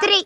three.